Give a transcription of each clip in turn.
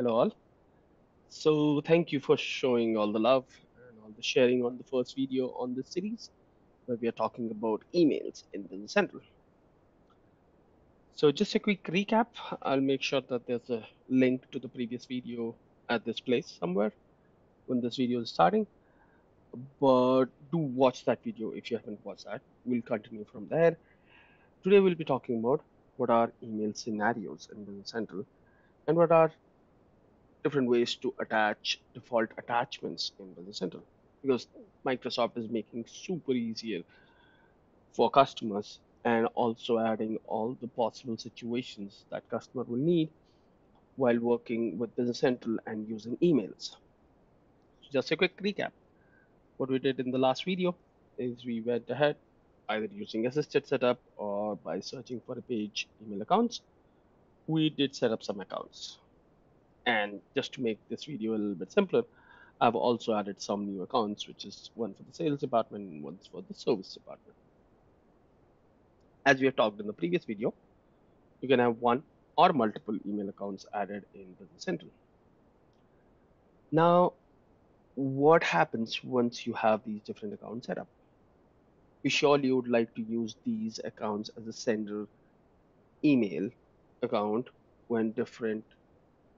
Hello, all. So, thank you for showing all the love and all the sharing on the first video on this series where we are talking about emails in Business Central. So, just a quick recap. I'll make sure that there's a link to the previous video at this place somewhere when this video is starting. But do watch that video if you haven't watched that. We'll continue from there. Today, we'll be talking about what are email scenarios in Business Central and what are different ways to attach default attachments in Business Central because Microsoft is making super easier for customers and also adding all the possible situations that customer will need while working with Business Central and using emails. Just a quick recap. What we did in the last video is we went ahead either using assisted setup or by searching for a page email accounts. We did set up some accounts and just to make this video a little bit simpler, I've also added some new accounts, which is one for the sales department and one for the service department. As we have talked in the previous video, you can have one or multiple email accounts added in Business Central. Now, what happens once you have these different accounts set up? You surely would like to use these accounts as a sender email account when different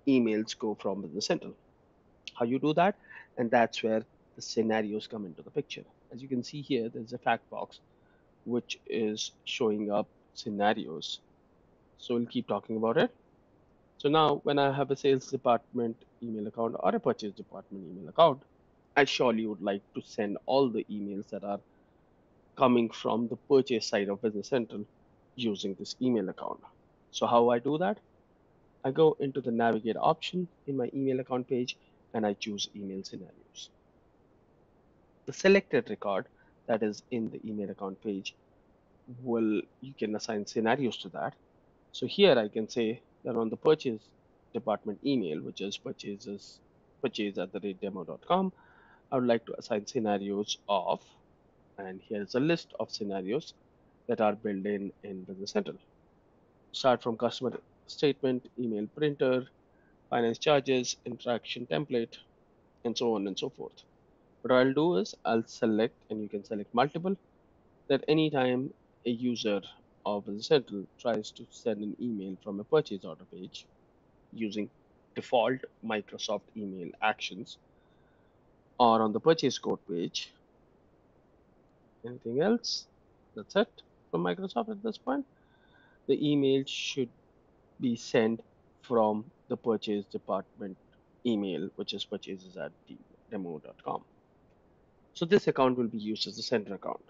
emails go from Business Central. How you do that? And that's where the scenarios come into the picture. As you can see here, there's a fact box which is showing up scenarios. So we'll keep talking about it. So now when I have a sales department email account or a purchase department email account, I surely would like to send all the emails that are coming from the purchase side of Business Central using this email account. So how I do that? I go into the navigate option in my email account page and I choose email scenarios. The selected record that is in the email account page will you can assign scenarios to that. So here I can say that on the purchase department email, which is purchases purchase at the rate demo.com, I would like to assign scenarios of, and here's a list of scenarios that are built in in Business Central. Start from customer statement, email printer, finance charges, interaction template, and so on and so forth. What I'll do is I'll select, and you can select multiple, that anytime a user of the Central tries to send an email from a purchase order page using default Microsoft email actions or on the purchase quote page. Anything else? That's it from Microsoft at this point. The email should be sent from the purchase department email, which is purchases at demo.com. So this account will be used as the sender account.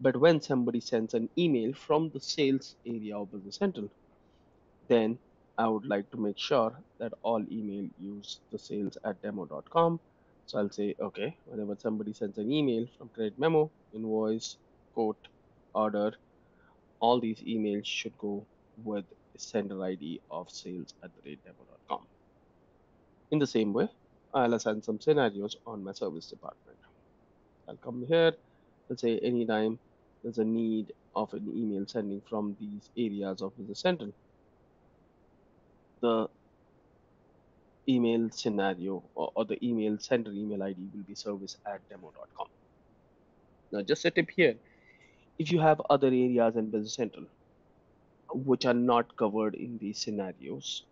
But when somebody sends an email from the sales area of Business Central, then I would like to make sure that all email use the sales at demo.com. So I'll say, okay, whenever somebody sends an email from credit memo, invoice, quote, order, all these emails should go with sender ID of sales at the demo.com. In the same way, I'll assign some scenarios on my service department. I'll come here, let's say anytime there's a need of an email sending from these areas of Business Central, the email scenario or, or, the email sender email ID will be service at demo.com. Now, just a tip here if you have other areas in Business Central, which are not covered in these scenarios,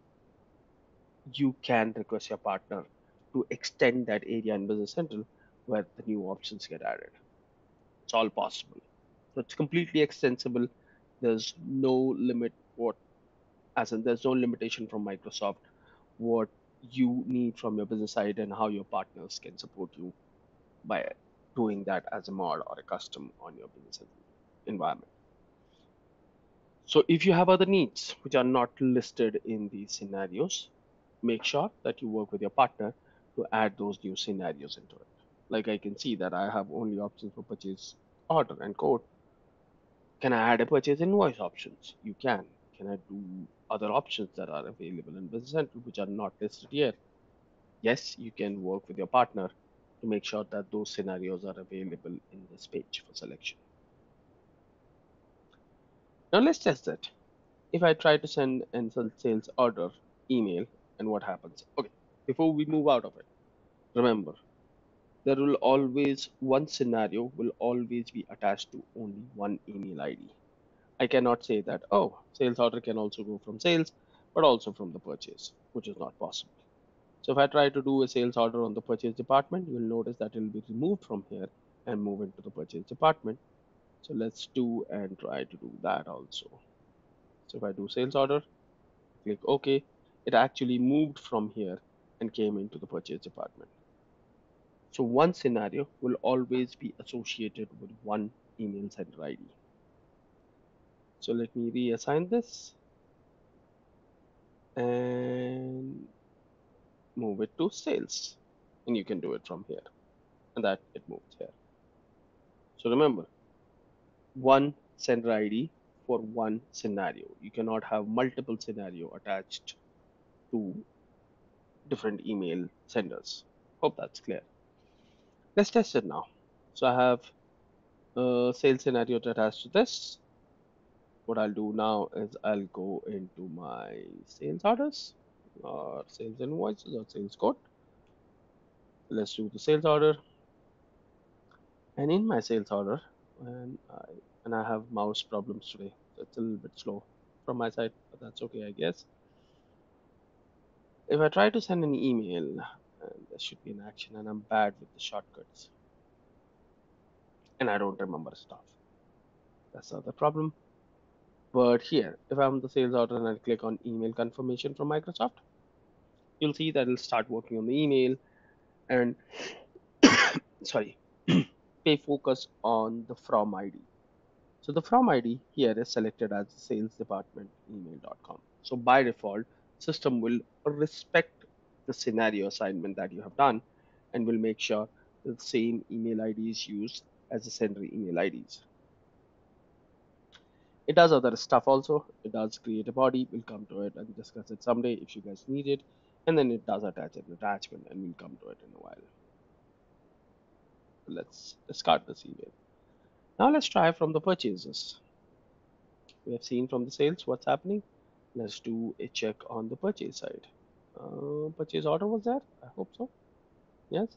you can request your partner to extend that area in Business Central where the new options get added. It's all possible. So it's completely extensible. There's no limit what as in there's no limitation from Microsoft what you need from your business side and how your partners can support you by doing that as a mod or a custom on your business environment. So if you have other needs which are not listed in these scenarios, make sure that you work with your partner to add those new scenarios into it. Like I can see that I have only options for purchase order and quote. Can I add a purchase invoice options? You can. Can I do other options that are available in Business Central which are not listed here? Yes, you can work with your partner to make sure that those scenarios are available in this page for selection. Now let's test that. If I try to send an sales order email and what happens. Okay, before we move out of it, remember there will always one scenario will always be attached to only one email ID. I cannot say that, oh, sales order can also go from sales, but also from the purchase, which is not possible. So if I try to do a sales order on the purchase department, you will notice that it will be removed from here and move into the purchase department. So let's do and try to do that also. So if I do sales order, click OK, it actually moved from here and came into the purchase department. So one scenario will always be associated with one email sender ID. So let me reassign this and move it to sales. And you can do it from here. And that it moves here. So remember, one sender ID for one scenario. You cannot have multiple scenario attached to different email senders. Hope that's clear. Let's test it now. So I have a sales scenario attached to this. What I'll do now is I'll go into my sales orders or sales invoices or sales quote. Let's do the sales order. And in my sales order, and I and I have mouse problems today. So it's a little bit slow from my side, but that's okay, I guess. If I try to send an email, and there should be an action, and I'm bad with the shortcuts, and I don't remember stuff. That's not the problem. But here, if I'm the sales order and I click on email confirmation from Microsoft, you'll see that it'll start working on the email and sorry, pay focus on the from ID. So the from ID here is selected as sales department email.com. So by default, system will respect the scenario assignment that you have done and will make sure the same email ID is used as the sender email IDs. It does other stuff also. It does create a body. We'll come to it and discuss it someday if you guys need it. And then it does attach an attachment and we'll come to it in a while. Let's discard this email. Now let's try from the purchases. We have seen from the sales what's happening. Let's do a check on the purchase side. Uh, purchase order was there? I hope so. Yes.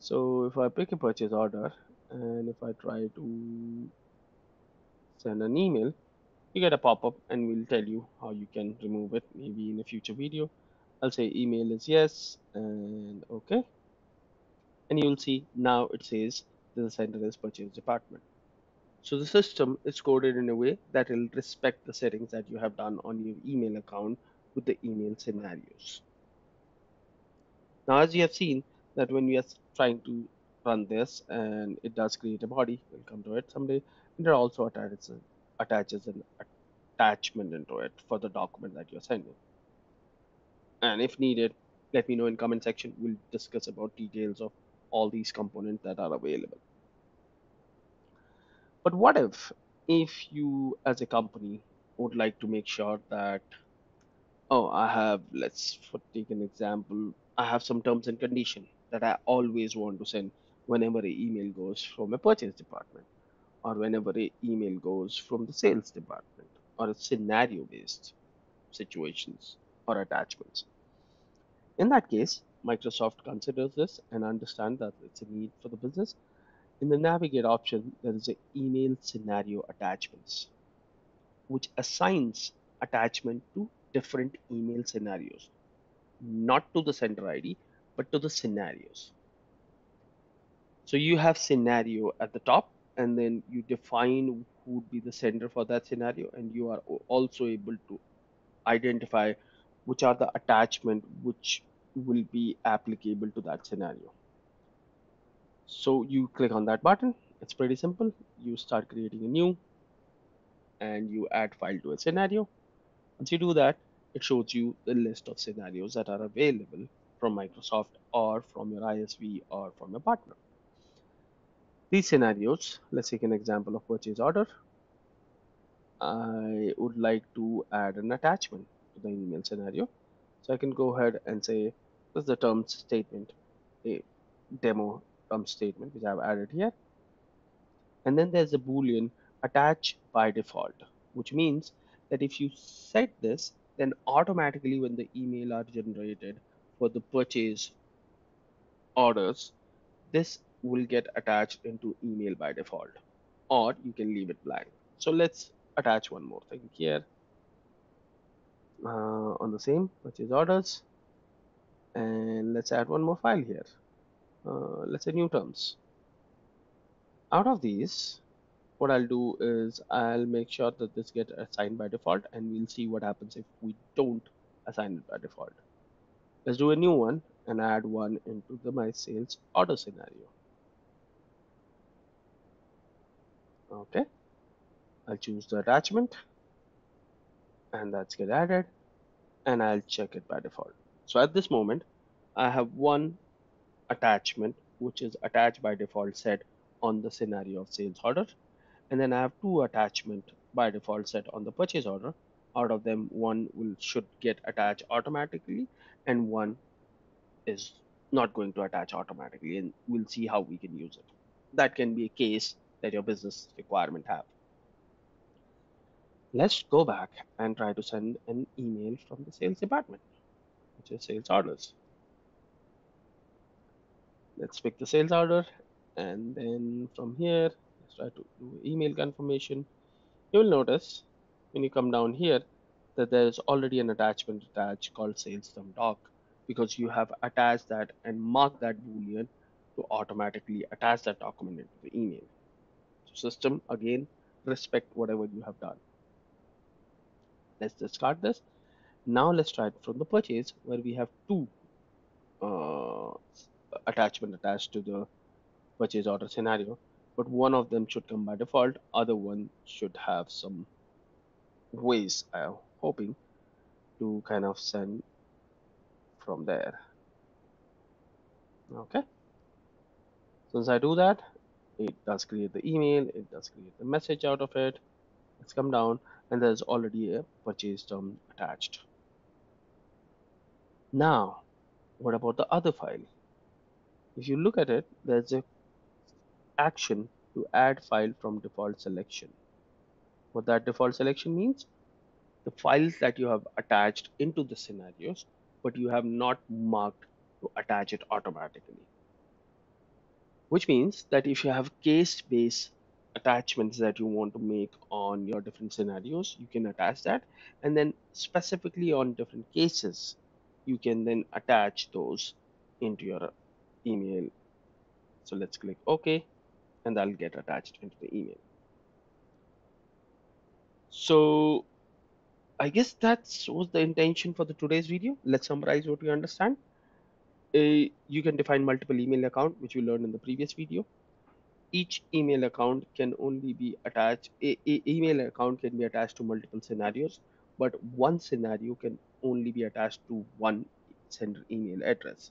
So if I pick a purchase order and if I try to send an email, you get a pop-up and we'll tell you how you can remove it maybe in a future video. I'll say email is yes and okay. And you'll see now it says the sender is purchase department. So the system is coded in a way that will respect the settings that you have done on your email account with the email scenarios. Now, as you have seen that when we are trying to run this and it does create a body, we'll come to it someday, and it also attaches, attaches an attachment into it for the document that you're sending. And if needed, let me know in comment section. We'll discuss about details of all these components that are available. But what if, if you as a company would like to make sure that, oh, I have, let's for take an example, I have some terms and condition that I always want to send whenever an email goes from a purchase department or whenever an email goes from the sales department or a scenario based situations or attachments. In that case, Microsoft considers this and understands that it's a need for the business. In the navigate option, there is an email scenario attachments, which assigns attachment to different email scenarios, not to the sender ID, but to the scenarios. So you have scenario at the top, and then you define who would be the sender for that scenario, and you are also able to identify which are the attachment which will be applicable to that scenario. So you click on that button. It's pretty simple. You start creating a new and you add file to a scenario. Once you do that, it shows you the list of scenarios that are available from Microsoft or from your ISV or from your partner. These scenarios, let's take an example of purchase order. I would like to add an attachment to the email scenario. So I can go ahead and say, is the term statement, a demo term statement, which I've added here. And then there's a Boolean attach by default, which means that if you set this, then automatically when the email are generated for the purchase orders, this will get attached into email by default, or you can leave it blank. So let's attach one more thing here uh, on the same purchase orders, and let's add one more file here. Uh, let's say new terms. Out of these, what I'll do is I'll make sure that this get assigned by default and we'll see what happens if we don't assign it by default. Let's do a new one and add one into the my sales order scenario. Okay, I'll choose the attachment and that's get added and I'll check it by default. So at this moment, I have one attachment which is attached by default set on the scenario of sales order and then I have two attachment by default set on the purchase order. Out of them, one will should get attached automatically and one is not going to attach automatically and we'll see how we can use it. That can be a case that your business requirement have. Let's go back and try to send an email from the sales department, which is sales orders. Let's pick the sales order and then from here, let's try to do email confirmation. You will notice when you come down here that there is already an attachment attached called sales doc because you have attached that and marked that boolean to automatically attach that document into the email. So system again respect whatever you have done. Let's discard this. Now let's try it from the purchase where we have two uh, attachment attached to the purchase order scenario, but one of them should come by default. Other one should have some ways I'm hoping to kind of send from there. Okay. Since I do that, it does create the email, it does create the message out of it. Let's come down and there's already a purchase term attached. Now, what about the other file? If you look at it, there's a action to add file from default selection. What that default selection means? The files that you have attached into the scenarios, but you have not marked to attach it automatically. Which means that if you have case-based attachments that you want to make on your different scenarios, you can attach that. And then specifically on different cases, you can then attach those into your email. So let's click OK, and that'll get attached into the email. So I guess that was the intention for the today's video. Let's summarize what we understand. Uh, you can define multiple email account, which we learned in the previous video. Each email account can only be attached, a, a email account can be attached to multiple scenarios, but one scenario can only be attached to one sender email address.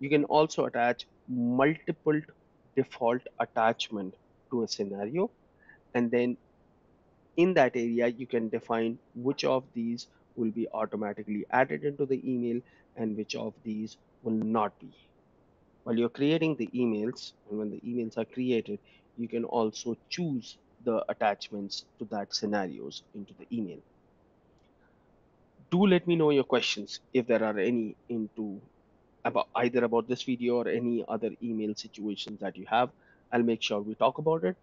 You can also attach multiple default attachment to a scenario. And then in that area you can define which of these will be automatically added into the email and which of these will not be. While you're creating the emails and when the emails are created you can also choose the attachments to that scenarios into the email do let me know your questions if there are any into about either about this video or any other email situations that you have. I'll make sure we talk about it.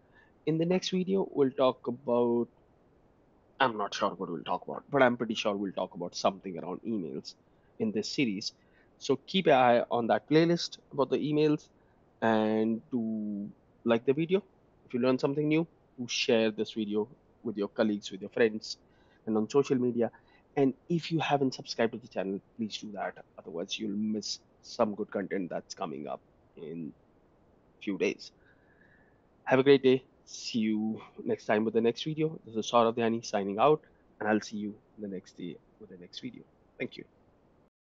In the next video we'll talk about i'm not sure what we'll talk about but i'm pretty sure we'll talk about something around emails in this series. So keep an eye on that playlist about the emails and to like the video. If you learn something new to share this video with your colleagues with your friends and on social media and if you haven't subscribed to the channel please do that. Otherwise you'll miss some good content that's coming up in few days. Have a great day. See you next time with the next video. This is Saurav Dhyani signing out and I'll see you the next day with the next video. Thank you